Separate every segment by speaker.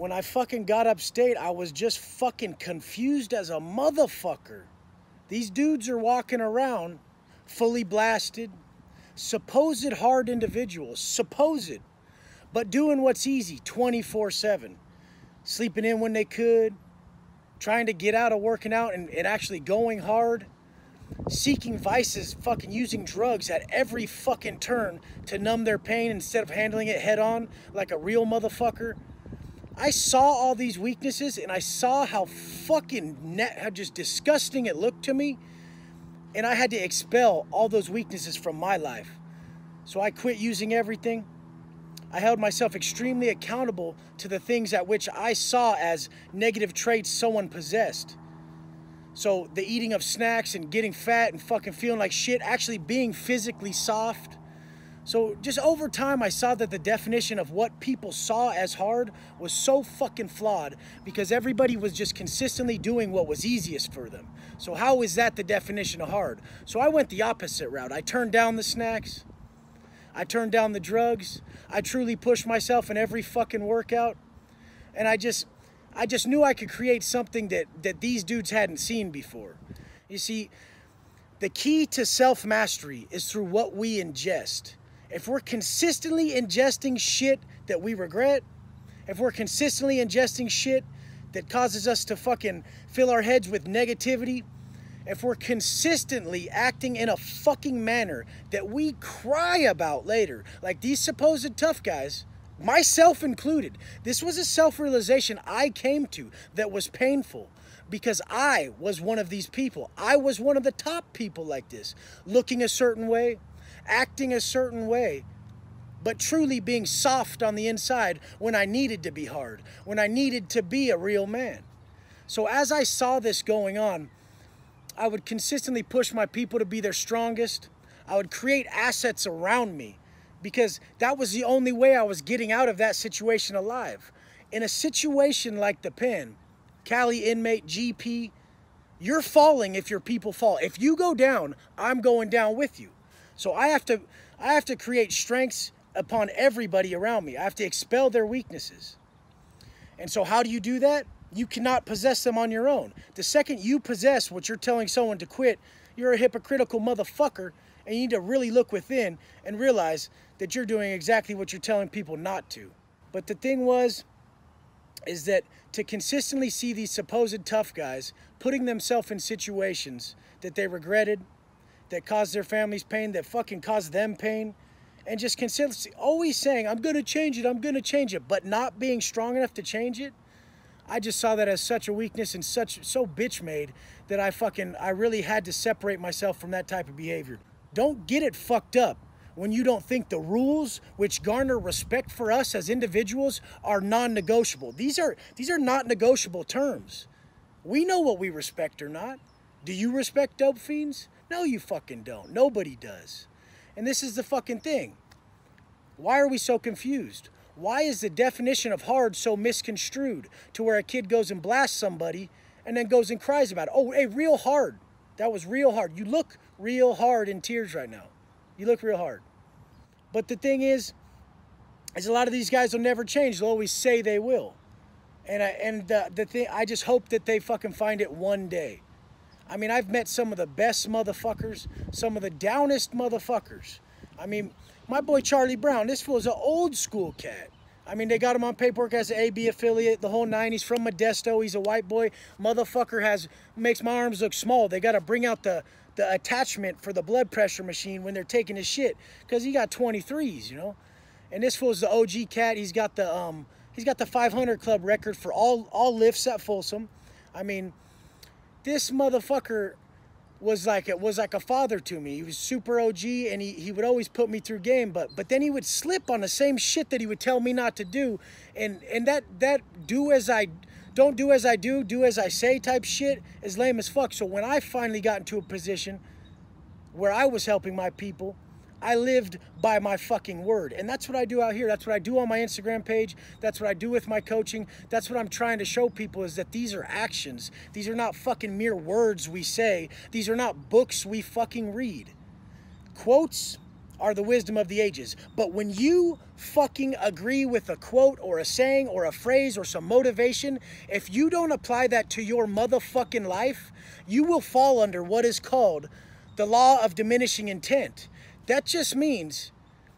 Speaker 1: when I fucking got upstate, I was just fucking confused as a motherfucker. These dudes are walking around fully blasted, supposed hard individuals, supposed, but doing what's easy 24 7. Sleeping in when they could, trying to get out of working out and, and actually going hard, seeking vices, fucking using drugs at every fucking turn to numb their pain instead of handling it head on like a real motherfucker. I saw all these weaknesses and I saw how fucking net, how just disgusting it looked to me. And I had to expel all those weaknesses from my life. So I quit using everything. I held myself extremely accountable to the things at which I saw as negative traits someone possessed. So the eating of snacks and getting fat and fucking feeling like shit, actually being physically soft. So just over time, I saw that the definition of what people saw as hard was so fucking flawed because everybody was just consistently doing what was easiest for them. So how is that the definition of hard? So I went the opposite route. I turned down the snacks. I turned down the drugs. I truly pushed myself in every fucking workout. And I just I just knew I could create something that that these dudes hadn't seen before. You see, the key to self-mastery is through what we ingest. If we're consistently ingesting shit that we regret, if we're consistently ingesting shit that causes us to fucking fill our heads with negativity, if we're consistently acting in a fucking manner that we cry about later, like these supposed tough guys, myself included, this was a self realization I came to that was painful because I was one of these people. I was one of the top people like this, looking a certain way, acting a certain way, but truly being soft on the inside when I needed to be hard, when I needed to be a real man. So as I saw this going on, I would consistently push my people to be their strongest. I would create assets around me because that was the only way I was getting out of that situation alive. In a situation like the pen, Cali inmate, GP, you're falling if your people fall. If you go down, I'm going down with you. So I have to I have to create strengths upon everybody around me. I have to expel their weaknesses. And so how do you do that? You cannot possess them on your own. The second you possess what you're telling someone to quit, you're a hypocritical motherfucker and you need to really look within and realize that you're doing exactly what you're telling people not to. But the thing was is that to consistently see these supposed tough guys putting themselves in situations that they regretted, that caused their families pain, that fucking caused them pain, and just consistently always saying, I'm gonna change it, I'm gonna change it, but not being strong enough to change it. I just saw that as such a weakness and such so bitch made that I fucking I really had to separate myself from that type of behavior. Don't get it fucked up when you don't think the rules which garner respect for us as individuals are non-negotiable. These are these are not negotiable terms. We know what we respect or not. Do you respect dope fiends? No, you fucking don't. Nobody does. And this is the fucking thing. Why are we so confused? Why is the definition of hard so misconstrued to where a kid goes and blasts somebody and then goes and cries about it? Oh, hey, real hard. That was real hard. You look real hard in tears right now. You look real hard. But the thing is, is a lot of these guys will never change. They'll always say they will. And I, and the, the thing, I just hope that they fucking find it one day. I mean, I've met some of the best motherfuckers, some of the downest motherfuckers. I mean, my boy Charlie Brown, this fool's an old school cat. I mean, they got him on paperwork as an AB affiliate, the whole nine. He's from Modesto. He's a white boy. Motherfucker has makes my arms look small. They got to bring out the the attachment for the blood pressure machine when they're taking his shit because he got 23s, you know. And this fool's the OG cat. He's got the um he's got the 500 club record for all all lifts at Folsom. I mean, this motherfucker was like it was like a father to me. He was super OG and he, he would always put me through game, but but then he would slip on the same shit that he would tell me not to do. And and that that do as I don't do as I do, do as I say type shit is lame as fuck. So when I finally got into a position where I was helping my people, I lived by my fucking word. And that's what I do out here. That's what I do on my Instagram page. That's what I do with my coaching. That's what I'm trying to show people is that these are actions. These are not fucking mere words we say. These are not books we fucking read. Quotes are the wisdom of the ages. But when you fucking agree with a quote or a saying or a phrase or some motivation, if you don't apply that to your motherfucking life, you will fall under what is called the law of diminishing intent. That just means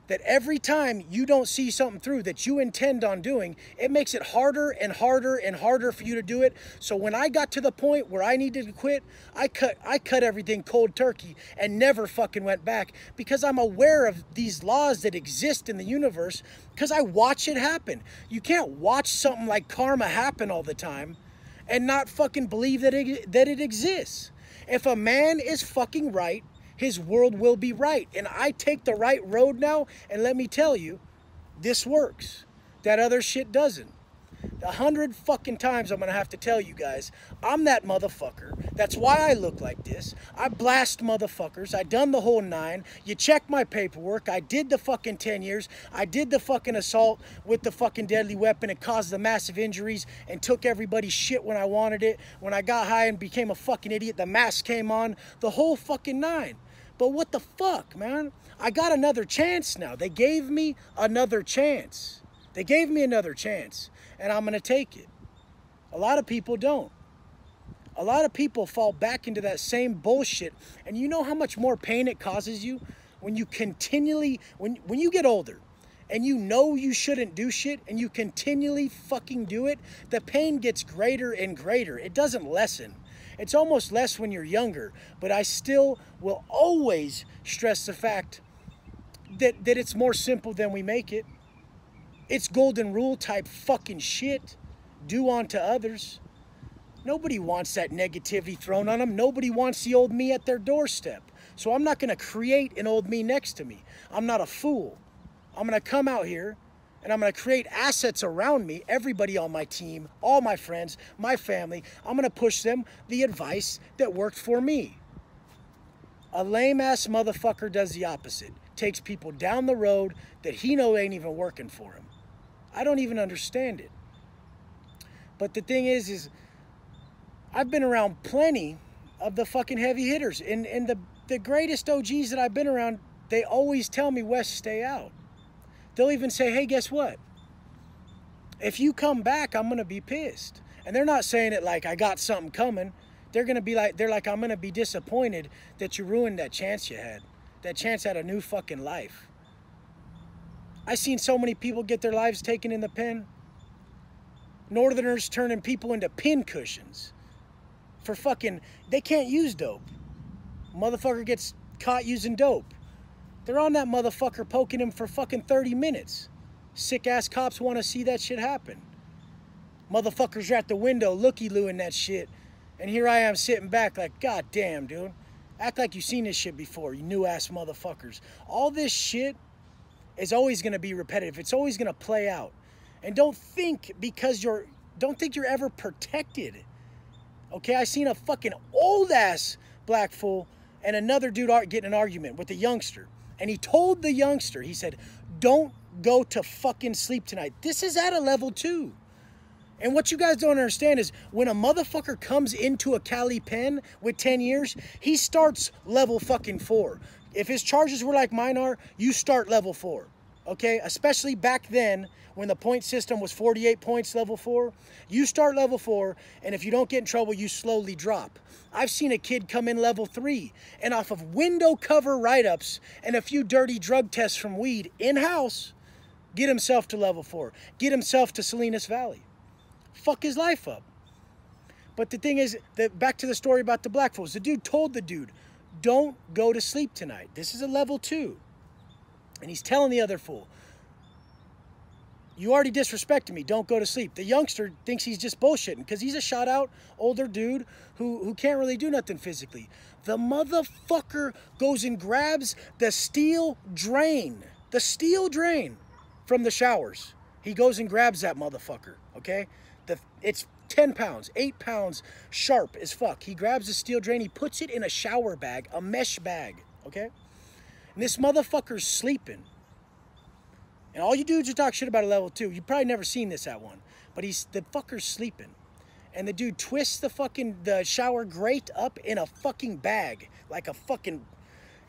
Speaker 1: that every time you don't see something through that you intend on doing, it makes it harder and harder and harder for you to do it. So when I got to the point where I needed to quit, I cut I cut everything cold turkey and never fucking went back because I'm aware of these laws that exist in the universe because I watch it happen. You can't watch something like karma happen all the time and not fucking believe that it, that it exists. If a man is fucking right, his world will be right. And I take the right road now, and let me tell you, this works. That other shit doesn't. A hundred fucking times I'm gonna have to tell you guys, I'm that motherfucker. That's why I look like this. I blast motherfuckers. I done the whole nine. You check my paperwork. I did the fucking 10 years. I did the fucking assault with the fucking deadly weapon. It caused the massive injuries and took everybody's shit when I wanted it. When I got high and became a fucking idiot, the mask came on. The whole fucking nine. But what the fuck, man? I got another chance now. They gave me another chance. They gave me another chance, and I'm going to take it. A lot of people don't. A lot of people fall back into that same bullshit. And you know how much more pain it causes you when you continually, when, when you get older and you know you shouldn't do shit and you continually fucking do it, the pain gets greater and greater. It doesn't lessen. It's almost less when you're younger, but I still will always stress the fact that, that it's more simple than we make it. It's golden rule type fucking shit. Do unto others. Nobody wants that negativity thrown on them. Nobody wants the old me at their doorstep. So I'm not going to create an old me next to me. I'm not a fool. I'm going to come out here and I'm going to create assets around me, everybody on my team, all my friends, my family. I'm going to push them the advice that worked for me. A lame ass motherfucker does the opposite. Takes people down the road that he know ain't even working for him. I don't even understand it. But the thing is, is I've been around plenty of the fucking heavy hitters. And, and the, the greatest OGs that I've been around, they always tell me, Wes, stay out. They'll even say, hey, guess what? If you come back, I'm going to be pissed. And they're not saying it like I got something coming. They're going to be like, they're like, I'm going to be disappointed that you ruined that chance you had. That chance at a new fucking life. I've seen so many people get their lives taken in the pen. Northerners turning people into pin cushions for fucking, they can't use dope. Motherfucker gets caught using dope. They're on that motherfucker poking him for fucking 30 minutes. Sick ass cops want to see that shit happen. Motherfuckers are at the window looky looing that shit. And here I am sitting back like, God damn, dude. Act like you've seen this shit before, you new ass motherfuckers. All this shit is always gonna be repetitive. It's always gonna play out. And don't think because you're, don't think you're ever protected. Okay, I seen a fucking old ass black fool and another dude getting an argument with a youngster. And he told the youngster, he said, don't go to fucking sleep tonight. This is at a level two. And what you guys don't understand is when a motherfucker comes into a Cali pen with 10 years, he starts level fucking four. If his charges were like mine are, you start level four okay? Especially back then when the point system was 48 points level four. You start level four, and if you don't get in trouble, you slowly drop. I've seen a kid come in level three, and off of window cover write ups and a few dirty drug tests from weed in house, get himself to level four, get himself to Salinas Valley. Fuck his life up. But the thing is, that back to the story about the black folks, the dude told the dude, don't go to sleep tonight. This is a level two. And he's telling the other fool, you already disrespected me. Don't go to sleep. The youngster thinks he's just bullshitting because he's a shot out older dude who, who can't really do nothing physically. The motherfucker goes and grabs the steel drain, the steel drain from the showers. He goes and grabs that motherfucker, okay? The, it's 10 pounds, 8 pounds, sharp as fuck. He grabs the steel drain, he puts it in a shower bag, a mesh bag, okay? And this motherfucker's sleeping. And all you dudes are talk shit about a level two. You've probably never seen this at one. But he's the fucker's sleeping. And the dude twists the fucking the shower grate up in a fucking bag. Like a fucking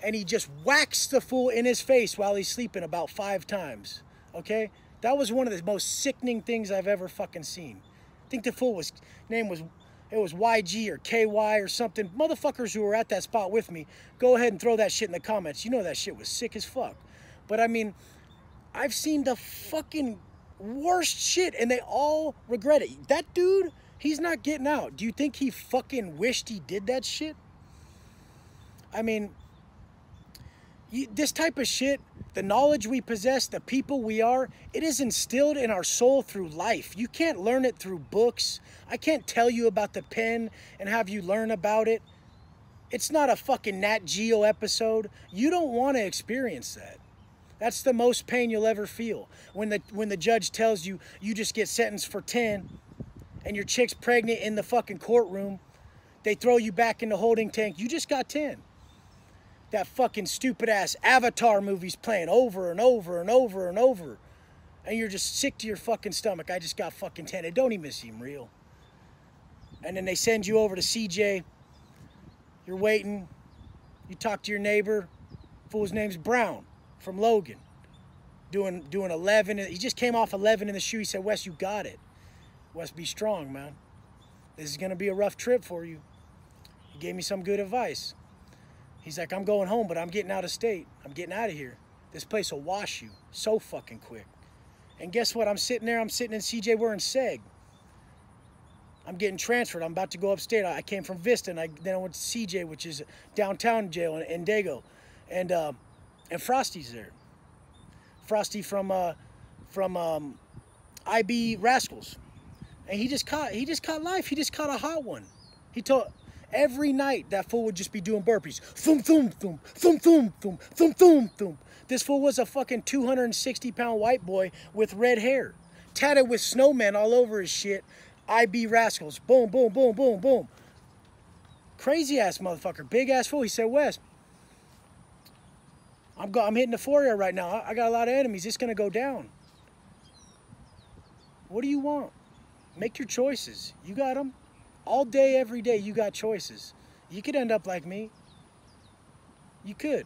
Speaker 1: and he just whacks the fool in his face while he's sleeping about five times. Okay? That was one of the most sickening things I've ever fucking seen. I think the fool was name was it was YG or KY or something. Motherfuckers who were at that spot with me, go ahead and throw that shit in the comments. You know that shit was sick as fuck. But I mean, I've seen the fucking worst shit and they all regret it. That dude, he's not getting out. Do you think he fucking wished he did that shit? I mean, this type of shit, the knowledge we possess, the people we are, it is instilled in our soul through life. You can't learn it through books. I can't tell you about the pen and have you learn about it. It's not a fucking Nat Geo episode. You don't want to experience that. That's the most pain you'll ever feel. When the when the judge tells you you just get sentenced for 10 and your chick's pregnant in the fucking courtroom, they throw you back in the holding tank. You just got 10 that fucking stupid ass Avatar movie's playing over and over and over and over. And you're just sick to your fucking stomach. I just got fucking 10. It don't even seem real. And then they send you over to CJ. You're waiting. You talk to your neighbor. Fool's name's Brown from Logan. Doing doing 11. He just came off 11 in the shoe. He said, Wes, you got it. Wes, be strong, man. This is going to be a rough trip for you. He gave me some good advice. He's like, I'm going home, but I'm getting out of state. I'm getting out of here. This place will wash you so fucking quick. And guess what? I'm sitting there, I'm sitting in CJ, we're in SEG. I'm getting transferred. I'm about to go upstate. I came from Vista, and I, then I went to CJ, which is downtown jail in, in Dago. And, uh, and Frosty's there. Frosty from, uh, from um, IB Rascals. And he just caught, he just caught life. He just caught a hot one. He told, Every night, that fool would just be doing burpees. Thum, thum, thum, thum, thum, thum, thum, thum, thum. This fool was a fucking 260 pound white boy with red hair, tatted with snowmen all over his shit. IB rascals. Boom, boom, boom, boom, boom. Crazy ass motherfucker. Big ass fool. He said, Wes, I'm, go- I'm hitting the four right now. I, I got a lot of enemies. It's going to go down. What do you want? Make your choices. You got them. All day, every day, you got choices. You could end up like me. You could.